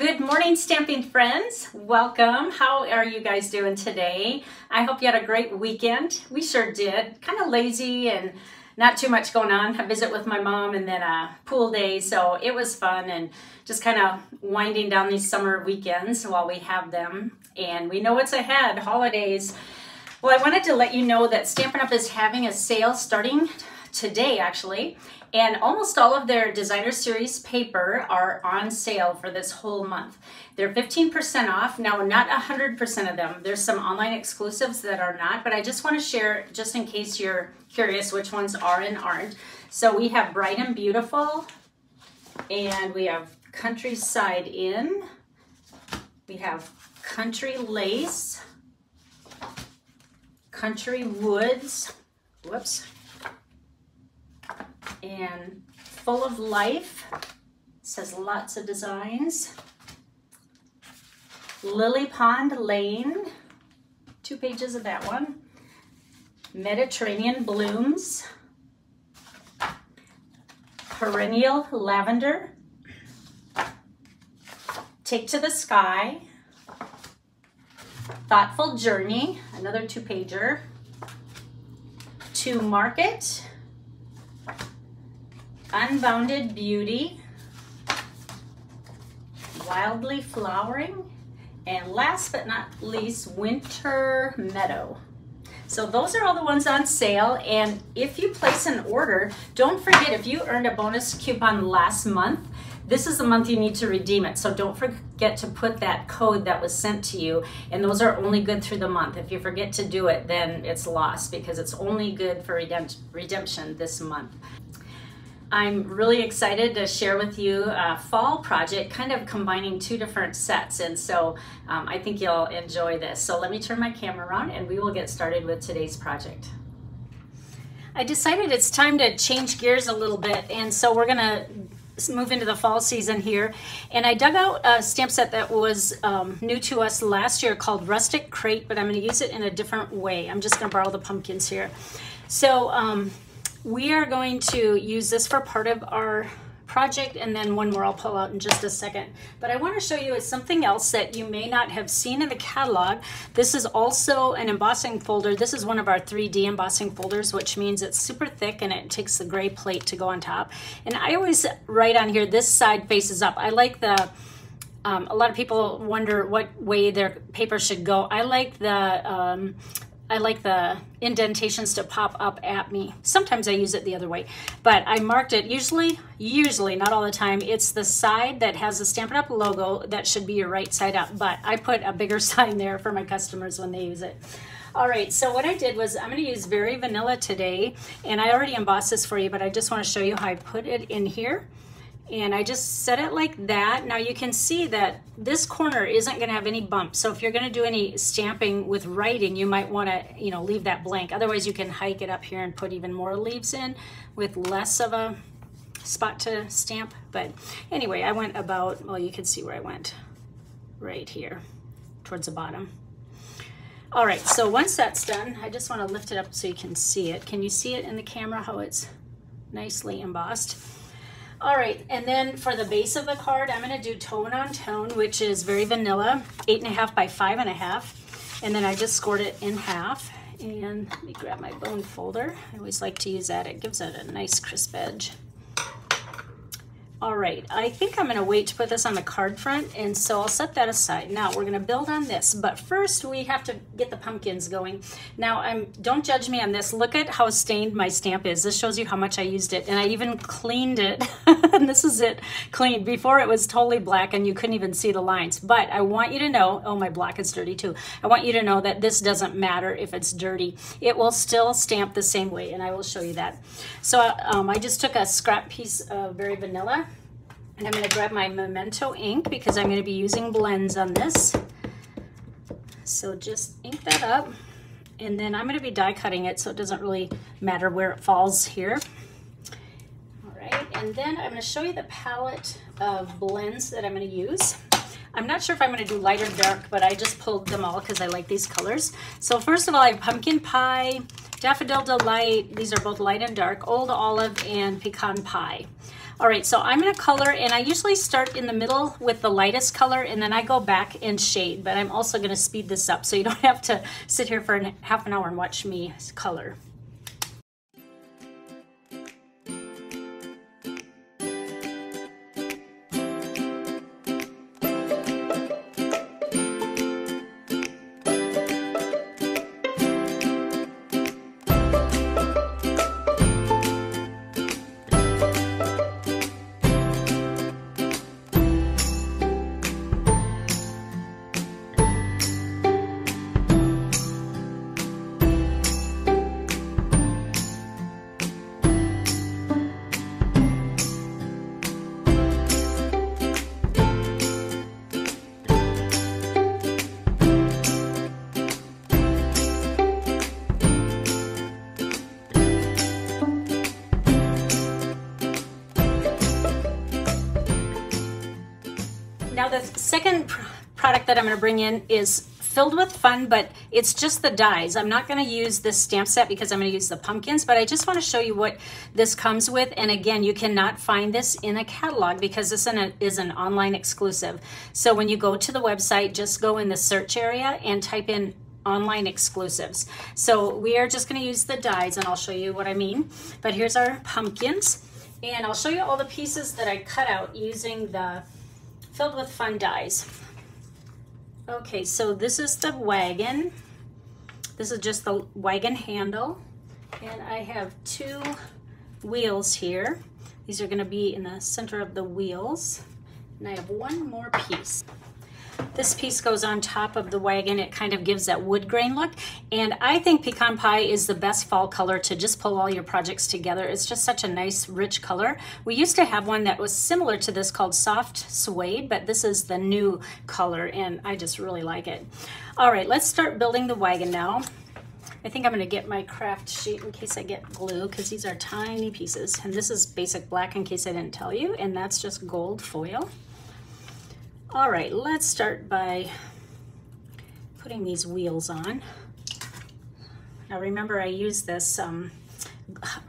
Good morning, stamping friends. Welcome. How are you guys doing today? I hope you had a great weekend. We sure did. Kind of lazy and not too much going on. A visit with my mom and then a pool day, so it was fun and just kind of winding down these summer weekends while we have them. And we know what's ahead, holidays. Well, I wanted to let you know that Stampin' Up! is having a sale starting today actually. And almost all of their designer series paper are on sale for this whole month. They're 15% off. Now not 100% of them. There's some online exclusives that are not but i just want to share just in case you're curious which ones are and aren't. So we have bright and beautiful and we have countryside inn. We have country lace country woods whoops and full of life. Says lots of designs. Lily Pond Lane, two pages of that one. Mediterranean Blooms. Perennial Lavender. Take to the Sky. Thoughtful Journey, another two pager. To Market. Unbounded Beauty, Wildly Flowering, and last but not least, Winter Meadow. So those are all the ones on sale. And if you place an order, don't forget if you earned a bonus coupon last month, this is the month you need to redeem it. So don't forget to put that code that was sent to you. And those are only good through the month. If you forget to do it, then it's lost because it's only good for redemption this month. I'm really excited to share with you a fall project, kind of combining two different sets. And so um, I think you'll enjoy this. So let me turn my camera around and we will get started with today's project. I decided it's time to change gears a little bit. And so we're gonna move into the fall season here. And I dug out a stamp set that was um, new to us last year called Rustic Crate, but I'm gonna use it in a different way. I'm just gonna borrow the pumpkins here. So um, we are going to use this for part of our project and then one more I'll pull out in just a second. But I want to show you something else that you may not have seen in the catalog. This is also an embossing folder. This is one of our 3D embossing folders, which means it's super thick and it takes the gray plate to go on top. And I always write on here, this side faces up. I like the, um, a lot of people wonder what way their paper should go. I like the um, I like the indentations to pop up at me. Sometimes I use it the other way, but I marked it usually, usually, not all the time. It's the side that has the Stampin' Up! logo that should be your right side up, but I put a bigger sign there for my customers when they use it. All right, so what I did was I'm gonna use Very Vanilla today, and I already embossed this for you, but I just wanna show you how I put it in here and I just set it like that. Now you can see that this corner isn't gonna have any bumps. So if you're gonna do any stamping with writing, you might wanna you know, leave that blank. Otherwise you can hike it up here and put even more leaves in with less of a spot to stamp. But anyway, I went about, well, you can see where I went right here towards the bottom. All right, so once that's done, I just wanna lift it up so you can see it. Can you see it in the camera, how it's nicely embossed? All right, and then for the base of the card, I'm gonna do tone on tone, which is very vanilla, eight and a half by five and a half. And then I just scored it in half. And let me grab my bone folder. I always like to use that. It gives it a nice crisp edge. All right, I think I'm gonna wait to put this on the card front, and so I'll set that aside. Now we're gonna build on this, but first we have to get the pumpkins going. Now, I'm don't judge me on this. Look at how stained my stamp is. This shows you how much I used it, and I even cleaned it. and this is it cleaned. Before it was totally black and you couldn't even see the lines. But I want you to know, oh, my black is dirty too. I want you to know that this doesn't matter if it's dirty. It will still stamp the same way, and I will show you that. So um, I just took a scrap piece of Very Vanilla and I'm going to grab my Memento ink because I'm going to be using blends on this. So just ink that up. And then I'm going to be die cutting it so it doesn't really matter where it falls here. All right, and then I'm going to show you the palette of blends that I'm going to use. I'm not sure if I'm going to do light or dark, but I just pulled them all because I like these colors. So first of all, I have Pumpkin Pie, Daffodil Delight, these are both light and dark, Old Olive and Pecan Pie. All right, so I'm gonna color, and I usually start in the middle with the lightest color, and then I go back and shade, but I'm also gonna speed this up so you don't have to sit here for half an hour and watch me color. That I'm gonna bring in is filled with fun, but it's just the dies. I'm not gonna use this stamp set because I'm gonna use the pumpkins, but I just wanna show you what this comes with. And again, you cannot find this in a catalog because this is an online exclusive. So when you go to the website, just go in the search area and type in online exclusives. So we are just gonna use the dies and I'll show you what I mean. But here's our pumpkins. And I'll show you all the pieces that I cut out using the filled with fun dies. Okay, so this is the wagon. This is just the wagon handle. And I have two wheels here. These are gonna be in the center of the wheels. And I have one more piece. This piece goes on top of the wagon. It kind of gives that wood grain look. And I think pecan pie is the best fall color to just pull all your projects together. It's just such a nice, rich color. We used to have one that was similar to this called soft suede, but this is the new color and I just really like it. All right, let's start building the wagon now. I think I'm gonna get my craft sheet in case I get glue because these are tiny pieces. And this is basic black in case I didn't tell you, and that's just gold foil. All right, let's start by putting these wheels on. Now remember I used this um,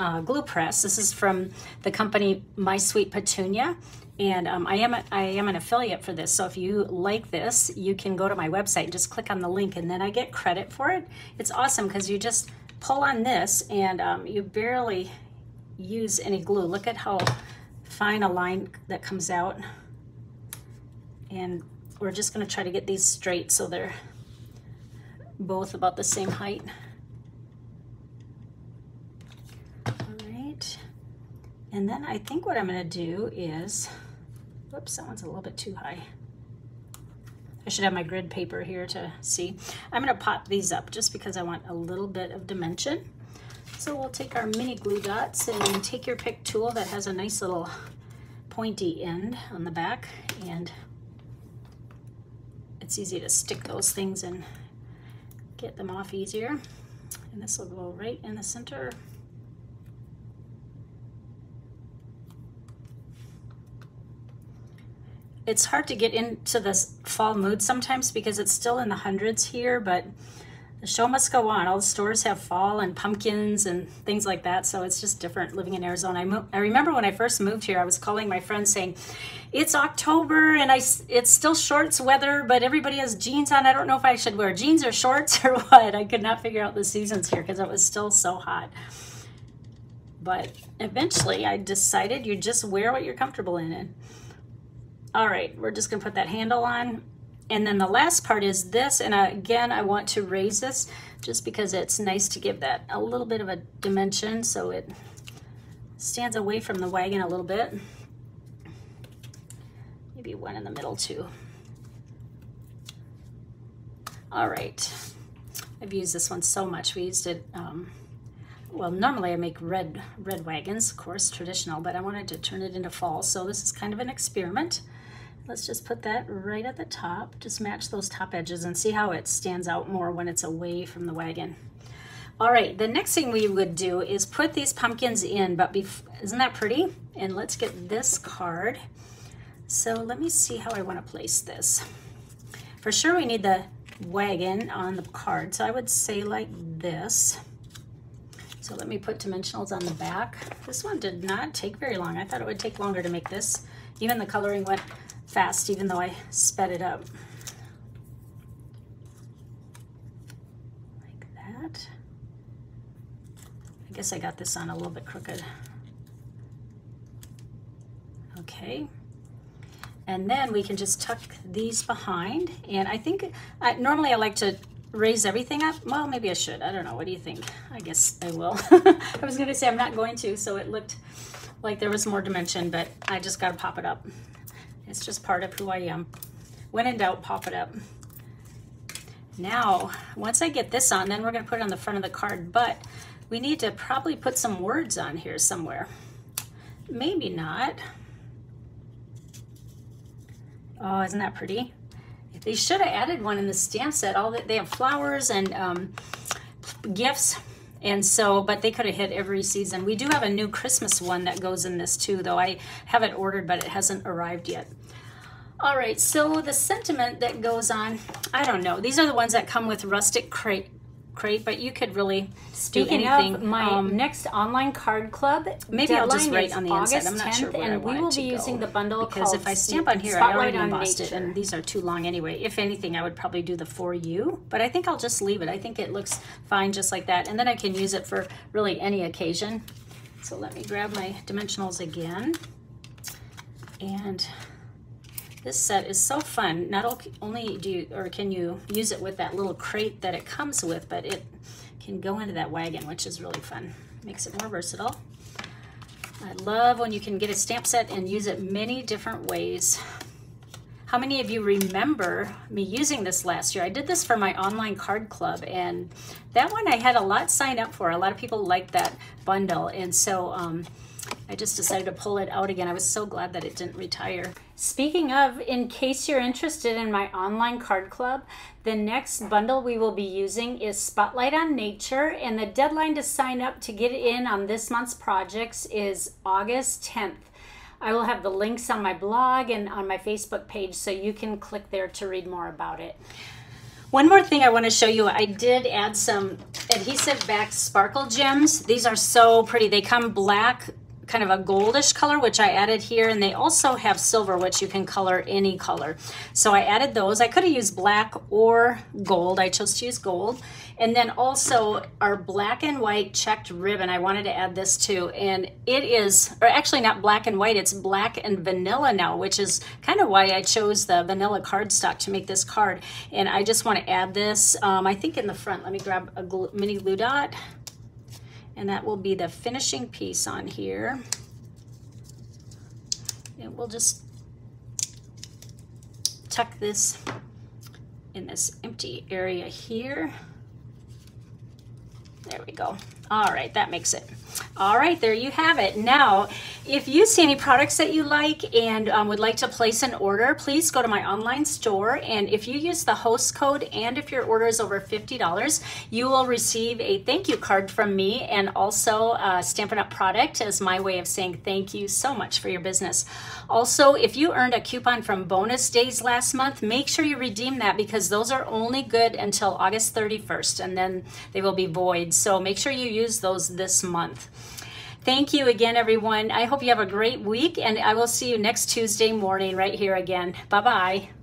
uh, glue press. This is from the company My Sweet Petunia. And um, I, am a, I am an affiliate for this. So if you like this, you can go to my website and just click on the link and then I get credit for it. It's awesome because you just pull on this and um, you barely use any glue. Look at how fine a line that comes out and we're just going to try to get these straight so they're both about the same height. All right. And then I think what I'm going to do is, whoops, that one's a little bit too high. I should have my grid paper here to see. I'm going to pop these up just because I want a little bit of dimension. So we'll take our mini glue dots and take your pick tool that has a nice little pointy end on the back and it's easy to stick those things and get them off easier. And this will go right in the center. It's hard to get into this fall mood sometimes because it's still in the hundreds here, but the show must go on. All the stores have fall and pumpkins and things like that, so it's just different living in Arizona. I, I remember when I first moved here, I was calling my friends saying, it's October and I, it's still shorts weather, but everybody has jeans on. I don't know if I should wear jeans or shorts or what. I could not figure out the seasons here because it was still so hot. But eventually I decided you just wear what you're comfortable in. All right, we're just gonna put that handle on and then the last part is this, and again, I want to raise this just because it's nice to give that a little bit of a dimension so it stands away from the wagon a little bit. Maybe one in the middle too. All right, I've used this one so much. We used it, um, well, normally I make red, red wagons, of course, traditional, but I wanted to turn it into fall, so this is kind of an experiment. Let's just put that right at the top. Just match those top edges and see how it stands out more when it's away from the wagon. All right, the next thing we would do is put these pumpkins in, but isn't that pretty? And let's get this card. So let me see how I wanna place this. For sure we need the wagon on the card, so I would say like this. So let me put dimensionals on the back. This one did not take very long. I thought it would take longer to make this. Even the coloring went fast, even though I sped it up. Like that. I guess I got this on a little bit crooked. Okay. And then we can just tuck these behind. And I think, uh, normally I like to raise everything up? Well, maybe I should. I don't know. What do you think? I guess I will. I was going to say I'm not going to, so it looked like there was more dimension, but I just got to pop it up. It's just part of who I am. When in doubt, pop it up. Now, once I get this on, then we're to put it on the front of the card, but we need to probably put some words on here somewhere. Maybe not. Oh, isn't that pretty? They should have added one in the stamp set. All that they have flowers and um, gifts. And so, but they could have hit every season. We do have a new Christmas one that goes in this too, though I have it ordered, but it hasn't arrived yet. All right, so the sentiment that goes on, I don't know. These are the ones that come with rustic crate great, but you could really Speaking do anything. of my um, next online card club, maybe I'll just write on the August inside. I'm not 10th, sure where and I we will be using the bundle because if I stamp on here, I already embossed it, and these are too long anyway. If anything, I would probably do the for you, but I think I'll just leave it. I think it looks fine just like that, and then I can use it for really any occasion. So let me grab my dimensionals again, and this set is so fun. Not only do you, or can you use it with that little crate that it comes with, but it can go into that wagon, which is really fun. Makes it more versatile. I love when you can get a stamp set and use it many different ways. How many of you remember me using this last year? I did this for my online card club and that one I had a lot sign up for. A lot of people liked that bundle and so um, I just decided to pull it out again. I was so glad that it didn't retire. Speaking of, in case you're interested in my online card club, the next bundle we will be using is Spotlight on Nature, and the deadline to sign up to get in on this month's projects is August 10th. I will have the links on my blog and on my Facebook page so you can click there to read more about it. One more thing I want to show you, I did add some adhesive back sparkle gems. These are so pretty. They come black kind of a goldish color, which I added here. And they also have silver, which you can color any color. So I added those. I could have used black or gold. I chose to use gold. And then also our black and white checked ribbon. I wanted to add this too. And it is, or actually not black and white, it's black and vanilla now, which is kind of why I chose the vanilla cardstock to make this card. And I just want to add this, um, I think in the front. Let me grab a mini glue dot and that will be the finishing piece on here. And we'll just tuck this in this empty area here. There we go. All right, that makes it. All right, there you have it. Now, if you see any products that you like and um, would like to place an order, please go to my online store. And if you use the host code and if your order is over $50, you will receive a thank you card from me and also a Stampin' Up! product as my way of saying thank you so much for your business. Also, if you earned a coupon from bonus days last month, make sure you redeem that because those are only good until August 31st and then they will be void. So make sure you use those this month. Thank you again, everyone. I hope you have a great week, and I will see you next Tuesday morning right here again. Bye bye.